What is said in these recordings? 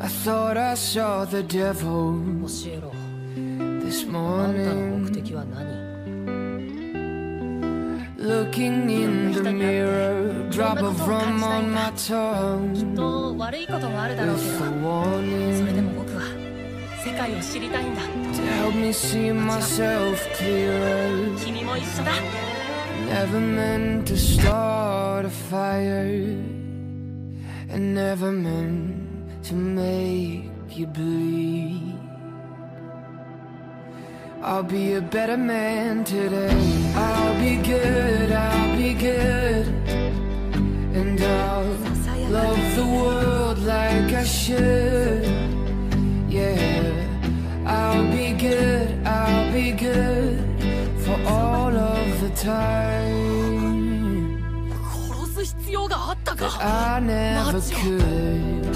I thought I saw the devil 教えろ this あんたの morning. 目的は何 Looking in the mirror, drop of rum on my きっ tongue. と悪いこともあるだろうけ With ど a それで warning も僕は世界を知りたいんだ to help me see myself clearer. 君も一緒だ Never meant to start a fire, and never meant to make you bleed. I'll be a better man today. I'll be good, I'll be good, and I'll love the world like I should. Yeah, I'll be good, I'll be good for all of the time I never could.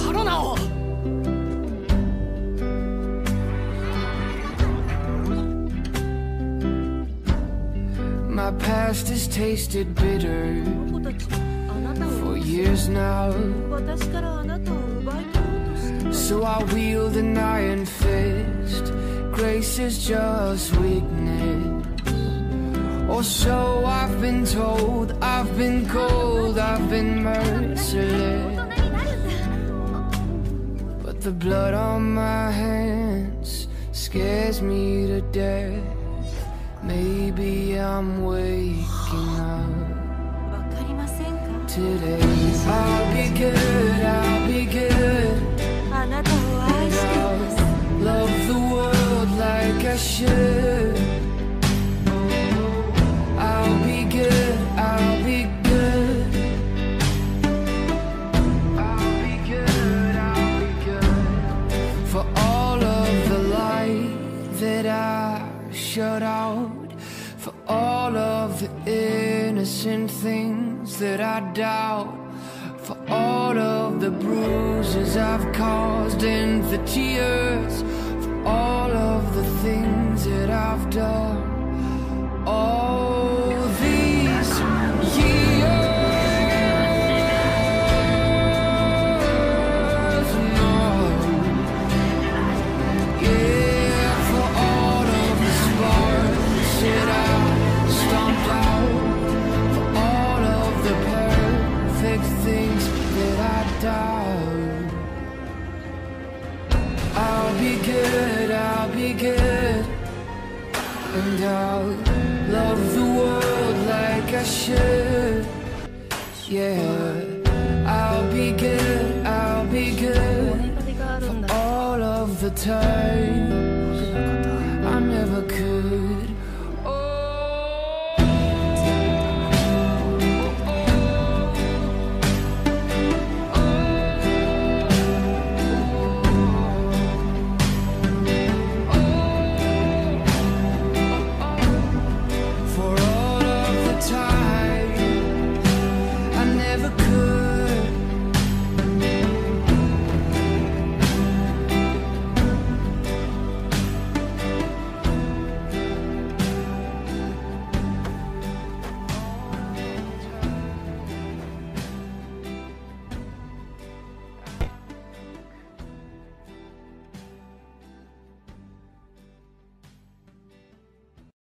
My past has tasted bitter for years now. So I wield an iron fist. Grace is just weakness. So I've been told, I've been cold, I've been merciless. But the blood on my hands scares me to death. Maybe I'm waking up today. I'll be good. Shut out. For all of the innocent things that I doubt. For all of the bruises I've caused and the tears. For all of the things that I've done. I'll be good, I'll be good. And I'll love the world like I should. Yeah, I'll be good, I'll be good. For all of the time.